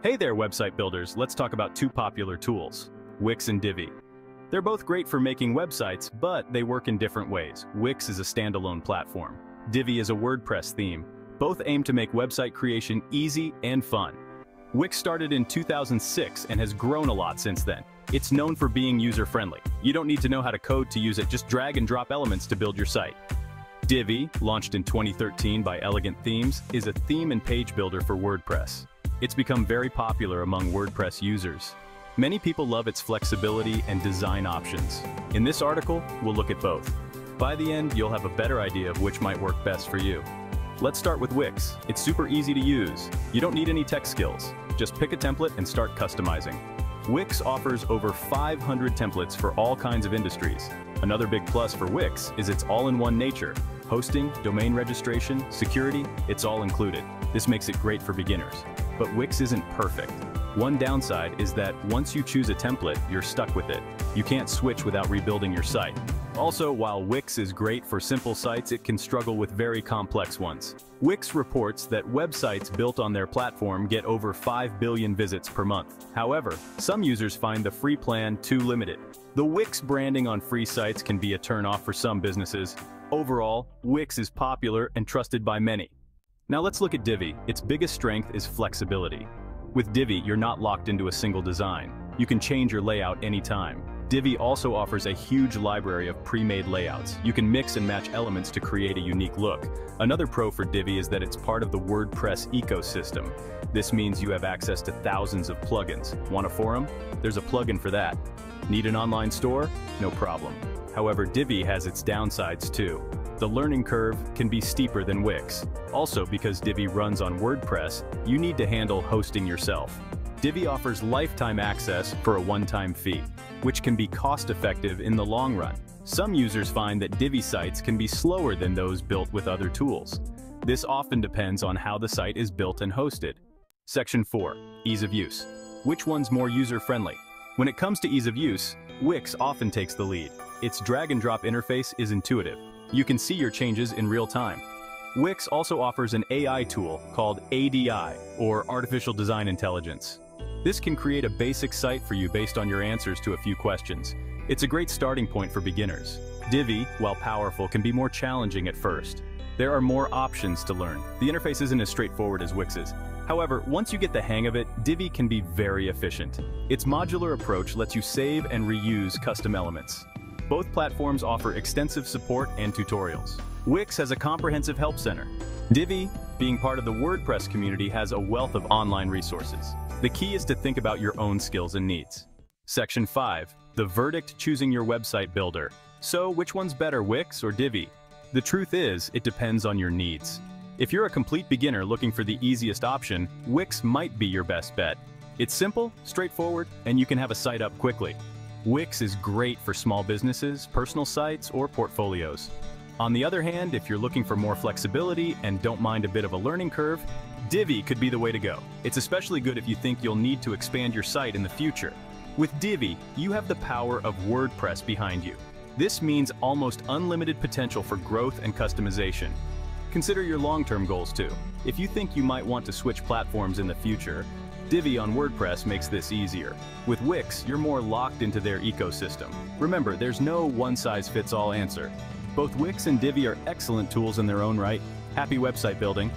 Hey there, website builders. Let's talk about two popular tools, Wix and Divi. They're both great for making websites, but they work in different ways. Wix is a standalone platform. Divi is a WordPress theme. Both aim to make website creation easy and fun. Wix started in 2006 and has grown a lot since then. It's known for being user-friendly. You don't need to know how to code to use it, just drag and drop elements to build your site. Divi, launched in 2013 by Elegant Themes, is a theme and page builder for WordPress. It's become very popular among WordPress users. Many people love its flexibility and design options. In this article, we'll look at both. By the end, you'll have a better idea of which might work best for you. Let's start with Wix. It's super easy to use. You don't need any tech skills. Just pick a template and start customizing. Wix offers over 500 templates for all kinds of industries. Another big plus for Wix is its all-in-one nature. Hosting, domain registration, security, it's all included. This makes it great for beginners. But Wix isn't perfect. One downside is that once you choose a template, you're stuck with it. You can't switch without rebuilding your site. Also, while Wix is great for simple sites, it can struggle with very complex ones. Wix reports that websites built on their platform get over 5 billion visits per month. However, some users find the free plan too limited. The Wix branding on free sites can be a turnoff for some businesses. Overall, Wix is popular and trusted by many. Now let's look at Divi. Its biggest strength is flexibility. With Divi, you're not locked into a single design. You can change your layout anytime. Divi also offers a huge library of pre-made layouts. You can mix and match elements to create a unique look. Another pro for Divi is that it's part of the WordPress ecosystem. This means you have access to thousands of plugins. Want a forum? There's a plugin for that. Need an online store? No problem. However, Divi has its downsides too. The learning curve can be steeper than Wix. Also, because Divi runs on WordPress, you need to handle hosting yourself. Divi offers lifetime access for a one-time fee, which can be cost-effective in the long run. Some users find that Divi sites can be slower than those built with other tools. This often depends on how the site is built and hosted. Section 4. Ease of use. Which one's more user-friendly? When it comes to ease of use, Wix often takes the lead. Its drag-and-drop interface is intuitive, you can see your changes in real time. Wix also offers an AI tool called ADI, or Artificial Design Intelligence. This can create a basic site for you based on your answers to a few questions. It's a great starting point for beginners. Divi, while powerful, can be more challenging at first. There are more options to learn. The interface isn't as straightforward as Wix's. However, once you get the hang of it, Divi can be very efficient. Its modular approach lets you save and reuse custom elements. Both platforms offer extensive support and tutorials. Wix has a comprehensive help center. Divi, being part of the WordPress community, has a wealth of online resources. The key is to think about your own skills and needs. Section 5. The verdict choosing your website builder. So, which one's better, Wix or Divi? The truth is, it depends on your needs. If you're a complete beginner looking for the easiest option, Wix might be your best bet. It's simple, straightforward, and you can have a site up quickly. Wix is great for small businesses, personal sites, or portfolios. On the other hand, if you're looking for more flexibility and don't mind a bit of a learning curve, Divi could be the way to go. It's especially good if you think you'll need to expand your site in the future. With Divi, you have the power of WordPress behind you. This means almost unlimited potential for growth and customization. Consider your long-term goals too. If you think you might want to switch platforms in the future, Divi on WordPress makes this easier. With Wix, you're more locked into their ecosystem. Remember, there's no one-size-fits-all answer. Both Wix and Divi are excellent tools in their own right. Happy website building!